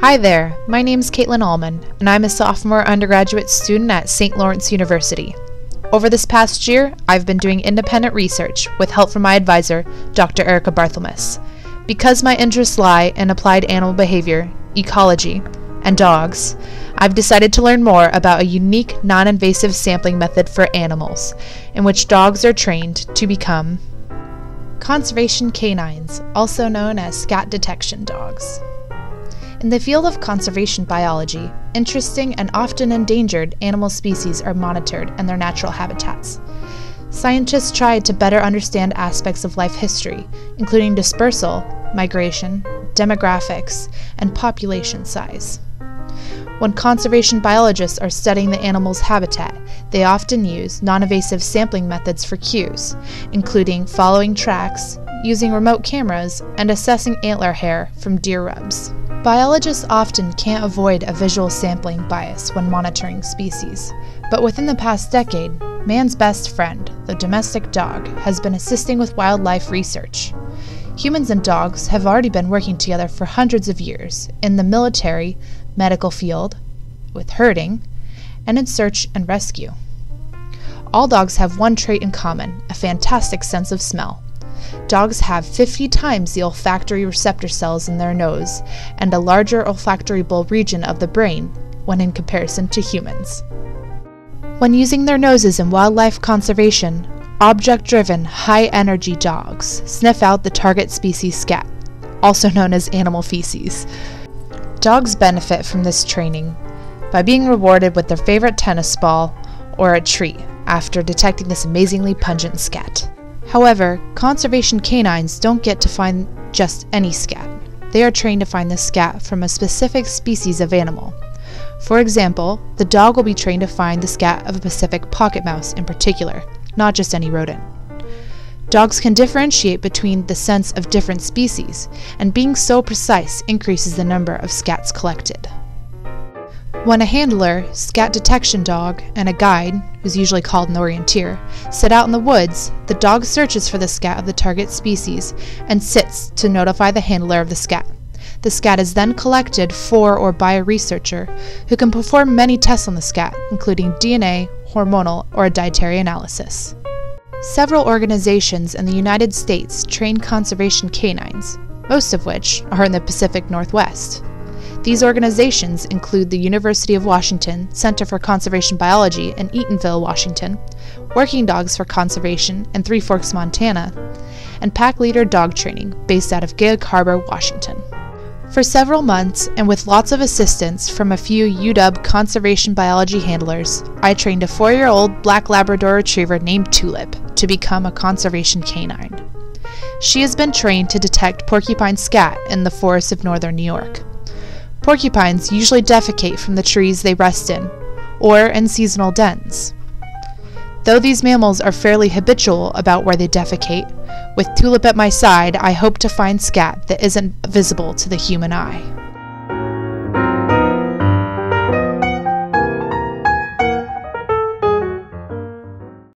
Hi there, my name is Caitlin Almon, and I'm a sophomore undergraduate student at St. Lawrence University. Over this past year, I've been doing independent research with help from my advisor, Dr. Erica Barthelmess. Because my interests lie in applied animal behavior, ecology, and dogs, I've decided to learn more about a unique non invasive sampling method for animals, in which dogs are trained to become conservation canines, also known as scat detection dogs. In the field of conservation biology, interesting and often endangered animal species are monitored in their natural habitats. Scientists try to better understand aspects of life history, including dispersal, migration, demographics, and population size. When conservation biologists are studying the animal's habitat, they often use non invasive sampling methods for cues, including following tracks, using remote cameras, and assessing antler hair from deer rubs. Biologists often can't avoid a visual sampling bias when monitoring species, but within the past decade, man's best friend, the domestic dog, has been assisting with wildlife research. Humans and dogs have already been working together for hundreds of years in the military, medical field, with herding, and in search and rescue. All dogs have one trait in common a fantastic sense of smell. Dogs have 50 times the olfactory receptor cells in their nose and a larger olfactory bulb region of the brain when in comparison to humans. When using their noses in wildlife conservation, object driven, high energy dogs sniff out the target species scat, also known as animal feces. Dogs benefit from this training by being rewarded with their favorite tennis ball or a treat after detecting this amazingly pungent scat. However, conservation canines don't get to find just any scat. They are trained to find the scat from a specific species of animal. For example, the dog will be trained to find the scat of a Pacific pocket mouse in particular, not just any rodent. Dogs can differentiate between the scents of different species, and being so precise increases the number of scats collected. When a handler, scat detection dog, and a guide, who's usually called an orienteer, set out in the woods, the dog searches for the scat of the target species and sits to notify the handler of the scat. The scat is then collected for or by a researcher who can perform many tests on the scat, including DNA, hormonal, or a dietary analysis. Several organizations in the United States train conservation canines, most of which are in the Pacific Northwest. These organizations include the University of Washington Center for Conservation Biology in Eatonville, Washington, Working Dogs for Conservation in Three Forks, Montana, and Pack Leader Dog Training, based out of Gig Harbor, Washington. For several months, and with lots of assistance from a few UW conservation biology handlers, I trained a four year old black Labrador retriever named Tulip to become a conservation canine. She has been trained to detect porcupine scat in the forests of northern New York. Porcupines usually defecate from the trees they rest in, or in seasonal dens. Though these mammals are fairly habitual about where they defecate, with Tulip at my side, I hope to find scat that isn't visible to the human eye.